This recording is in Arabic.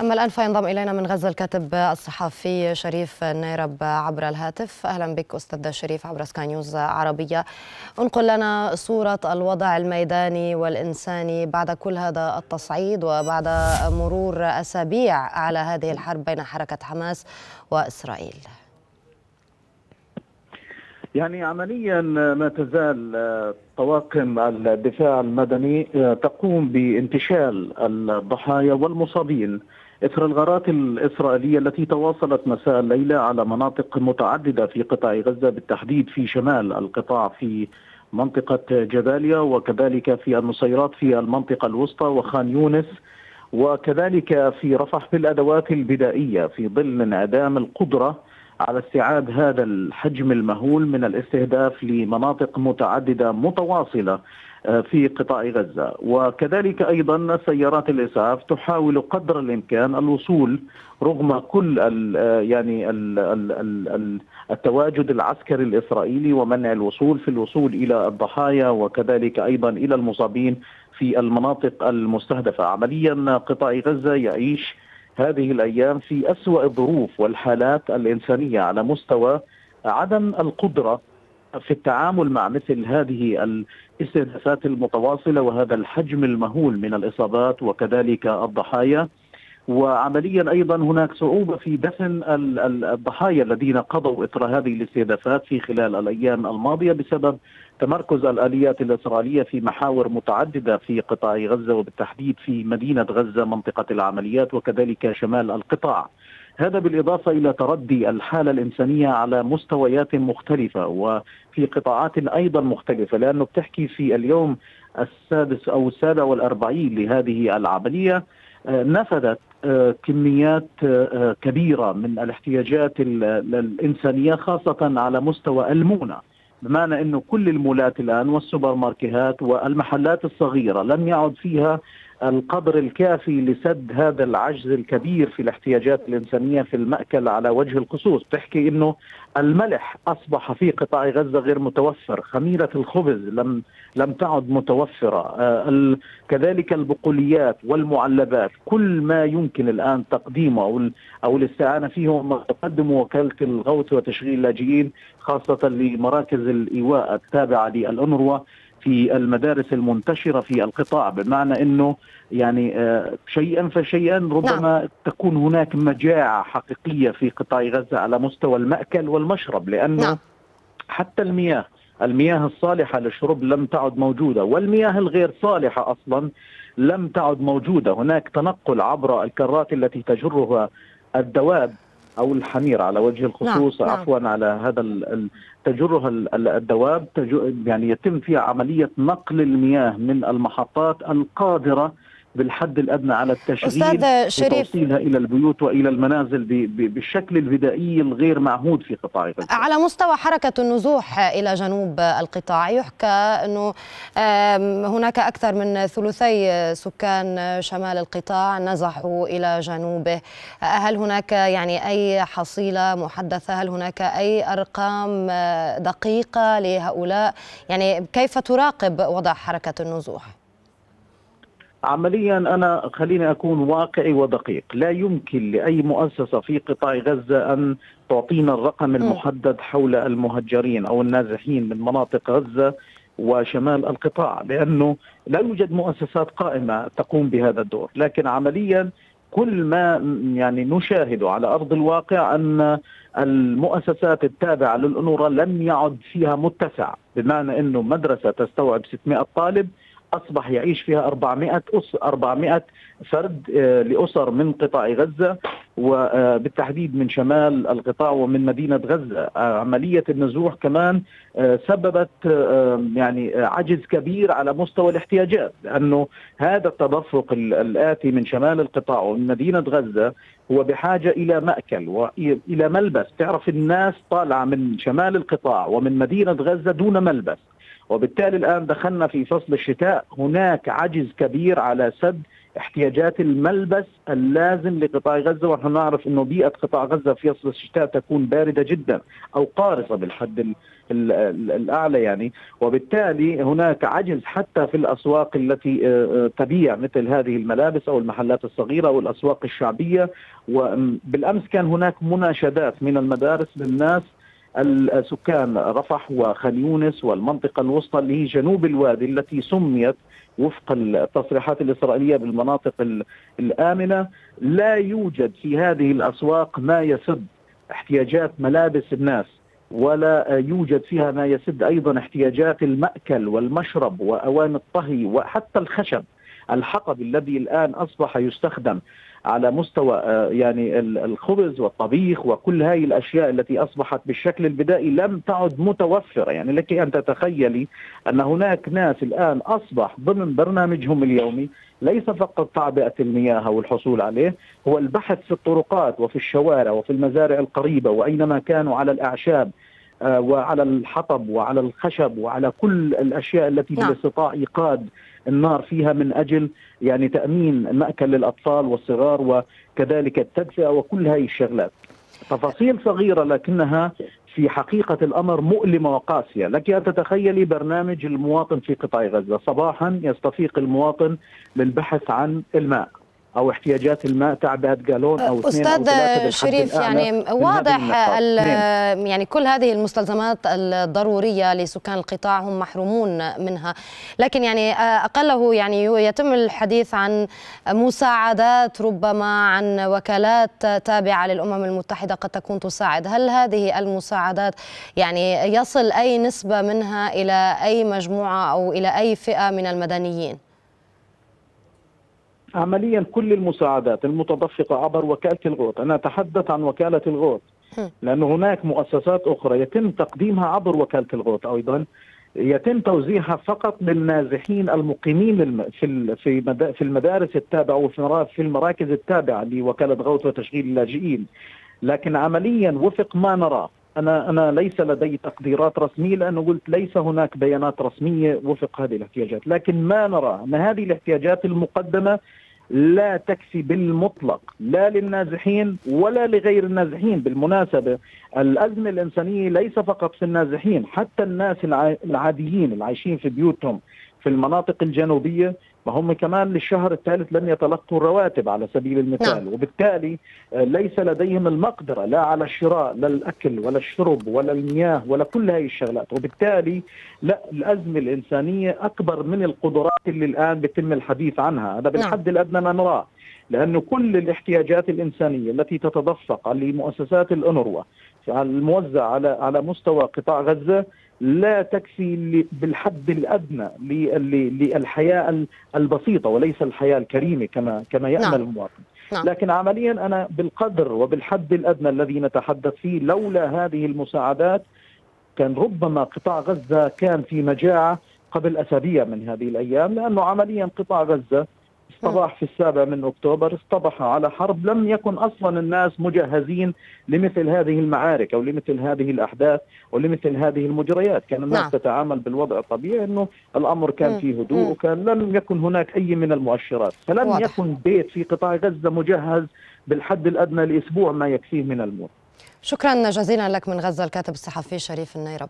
أما الآن فينضم إلينا من غزة الكاتب الصحفي شريف نيرب عبر الهاتف. أهلا بك أستاذ شريف عبر سكاي نيوز عربية. انقل لنا صورة الوضع الميداني والإنساني بعد كل هذا التصعيد وبعد مرور أسابيع على هذه الحرب بين حركة حماس وإسرائيل. يعني عمليا ما تزال طواقم الدفاع المدني تقوم بانتشال الضحايا والمصابين. إثر الغارات الإسرائيلية التي تواصلت مساء الليلة على مناطق متعددة في قطاع غزة بالتحديد في شمال القطاع في منطقة جباليا وكذلك في النصيرات في المنطقة الوسطى وخان يونس وكذلك في رفح بالادوات البدائية في ظل انعدام القدرة على استيعاب هذا الحجم المهول من الاستهداف لمناطق متعددة متواصلة في قطاع غزة. وكذلك أيضا سيارات الإسعاف تحاول قدر الإمكان الوصول رغم كل ال يعني ال ال ال التواجد العسكري الإسرائيلي ومنع الوصول في الوصول إلى الضحايا وكذلك أيضا إلى المصابين في المناطق المستهدفة. عمليا قطاع غزة يعيش هذه الأيام في أسوأ الظروف والحالات الإنسانية على مستوى عدم القدرة في التعامل مع مثل هذه الاستهدافات المتواصلة وهذا الحجم المهول من الإصابات وكذلك الضحايا وعمليا أيضا هناك صعوبة في دفن الضحايا الذين قضوا اثر هذه الاستهدافات في خلال الأيام الماضية بسبب تمركز الآليات الإسرائيلية في محاور متعددة في قطاع غزة وبالتحديد في مدينة غزة منطقة العمليات وكذلك شمال القطاع. هذا بالإضافة إلى تردي الحالة الإنسانية على مستويات مختلفة وفي قطاعات أيضا مختلفة لأنه بتحكي في اليوم السادس أو السابع والأربعين لهذه العملية نفذت كميات كبيرة من الاحتياجات الإنسانية خاصة على مستوى المونة. بمعنى إنه كل المولات الآن والسوبر ماركتات والمحلات الصغيرة لم يعد فيها القدر الكافي لسد هذا العجز الكبير في الاحتياجات الإنسانية في المأكل على وجه الخصوص، تحكي إنه الملح أصبح في قطاع غزة غير متوفر، خميرة الخبز لم لم تعد متوفرة، آه كذلك البقوليات والمعلبات، كل ما يمكن الآن تقديمه أو أو الاستعانة فيه ما تقدمه وكالة الغوث وتشغيل اللاجئين خاصة لمراكز الإيواء التابعة للأنروا. في المدارس المنتشرة في القطاع بمعنى إنه يعني شيئا فشيئا ربما نعم. تكون هناك مجاعة حقيقية في قطاع غزة على مستوى المأكل والمشرب لأنه نعم. حتى المياه المياه الصالحة للشرب لم تعد موجودة والمياه الغير صالحة أصلا لم تعد موجودة هناك تنقل عبر الكرات التي تجرها الدواب أو الحمير على وجه الخصوص نعم. عفوا نعم. على هذا تجرها الدواب يعني يتم فيها عملية نقل المياه من المحطات القادرة بالحد الأدنى على التشغيل أستاذ شريف وتوصيلها إلى البيوت وإلى المنازل بالشكل البدائي الغير معهود في قطاع غزة. على مستوى حركة النزوح إلى جنوب القطاع يحكى أنه هناك أكثر من ثلثي سكان شمال القطاع نزحوا إلى جنوبه، هل هناك يعني أي حصيلة محدثة؟ هل هناك أي أرقام دقيقة لهؤلاء؟ يعني كيف تراقب وضع حركة النزوح؟ عمليا أنا خليني أكون واقعي ودقيق، لا يمكن لأي مؤسسة في قطاع غزة أن تعطينا الرقم المحدد حول المهجرين أو النازحين من مناطق غزة وشمال القطاع، لأنه لا يوجد مؤسسات قائمة تقوم بهذا الدور، لكن عمليا كل ما يعني نشاهده على أرض الواقع أن المؤسسات التابعة للانورا لم يعد فيها متسع، بمعنى أنه مدرسة تستوعب 600 طالب أصبح يعيش فيها 400 أس 400 فرد لأسر من قطاع غزة وبالتحديد من شمال القطاع ومن مدينة غزة. عملية النزوح كمان سببت يعني عجز كبير على مستوى الاحتياجات لأنه هذا التدفق الآتي من شمال القطاع ومن مدينة غزة هو بحاجة إلى مأكل والى ملبس. تعرف الناس طالعة من شمال القطاع ومن مدينة غزة دون ملبس. وبالتالي الآن دخلنا في فصل الشتاء. هناك عجز كبير على سد احتياجات الملبس اللازم لقطاع غزة ونحن نعرف إنه بيئة قطاع غزة في فصل الشتاء تكون باردة جدا أو قارصة بالحد الأعلى يعني. وبالتالي هناك عجز حتى في الأسواق التي تبيع مثل هذه الملابس أو المحلات الصغيرة أو الأسواق الشعبية. وبالأمس كان هناك مناشدات من المدارس للناس السكان رفح وخان يونس والمنطقة الوسطى اللي هي جنوب الوادي التي سميت وفق التصريحات الإسرائيلية بالمناطق الآمنة. لا يوجد في هذه الأسواق ما يسد احتياجات ملابس الناس ولا يوجد فيها ما يسد أيضا احتياجات المأكل والمشرب واواني الطهي وحتى الخشب. الحطب الذي الآن أصبح يستخدم على مستوى آه، يعني الخبز والطبيخ وكل هذه الأشياء التي أصبحت بالشكل البدائي لم تعد متوفرة يعني لك أن تتخيلي أن هناك ناس الآن أصبح ضمن برنامجهم اليومي ليس فقط تعبئة المياه والحصول عليه هو البحث في الطرقات وفي الشوارع وفي المزارع القريبة وأينما كانوا على الأعشاب آه، وعلى الحطب وعلى الخشب وعلى كل الأشياء التي نعم. بالاستطاع إيقاد النار فيها من أجل يعني تأمين مأكل للاطفال والصغار وكذلك التدفئه وكل هذه الشغلات. تفاصيل صغيرة لكنها في حقيقة الأمر مؤلمة وقاسية، لك أن تتخيلي برنامج المواطن في قطاع غزة، صباحا يستفيق المواطن للبحث عن الماء. أو احتياجات الماء تعبئة جالون أو اثنين أستاذ أو شريف يعني واضح يعني كل هذه المستلزمات الضرورية لسكان القطاع هم محرومون منها. لكن يعني أقله يعني يتم الحديث عن مساعدات ربما عن وكالات تابعة للأمم المتحدة قد تكون تساعد. هل هذه المساعدات يعني يصل أي نسبة منها إلى أي مجموعة أو إلى أي فئة من المدنيين؟ عمليا كل المساعدات المتدفقة عبر وكالة الغوث. أنا أتحدث عن وكالة الغوث. لأن هناك مؤسسات أخرى يتم تقديمها عبر وكالة الغوث أيضا. يتم توزيعها فقط للنازحين المقيمين في في المدارس التابعة وفي المراكز التابعة لوكالة غوث وتشغيل اللاجئين. لكن عمليا وفق ما نراه أنا أنا ليس لدي تقديرات رسمية لأنه قلت ليس هناك بيانات رسمية وفق هذه الاحتياجات، لكن ما نرى ان هذه الاحتياجات المقدمة لا تكفي بالمطلق لا للنازحين ولا لغير النازحين. بالمناسبة الأزمة الإنسانية ليس فقط في النازحين حتى الناس العاديين العايشين في بيوتهم في المناطق الجنوبية وهم كمان للشهر الثالث لن يتلقوا الرواتب على سبيل المثال نعم. وبالتالي آه، ليس لديهم المقدرة لا على الشراء لا الأكل ولا الشرب ولا المياه ولا كل هذه الشغلات وبالتالي لا الأزمة الإنسانية أكبر من القدرات اللي الآن بيتم الحديث عنها هذا نعم. بالحد نعم. الأدنى ما نراه لأنه كل الاحتياجات الإنسانية التي تتدفق لمؤسسات الأنروا الموزع على على مستوى قطاع غزة لا تكفي بالحد الأدنى للحياة البسيطة وليس الحياة الكريمة كما كما يامل نعم. المواطن نعم. لكن عمليا أنا بالقدر وبالحد الأدنى الذي نتحدث فيه لولا هذه المساعدات كان ربما قطاع غزة كان في مجاعة قبل أسابيع من هذه الأيام لأنه عمليا قطاع غزة اصطبح في السابع من أكتوبر اصطبح على حرب لم يكن أصلا الناس مجهزين لمثل هذه المعارك أو لمثل هذه الأحداث ولمثل هذه المجريات، كان الناس نعم. تتعامل بالوضع الطبيعي إنه الأمر كان فيه هدوء وكان لم يكن هناك أي من المؤشرات، فلم واضح. يكن بيت في قطاع غزة مجهز بالحد الأدنى لأسبوع ما يكفيه من الموت. شكرا جزيلا لك من غزة الكاتب الصحفي شريف النيرب.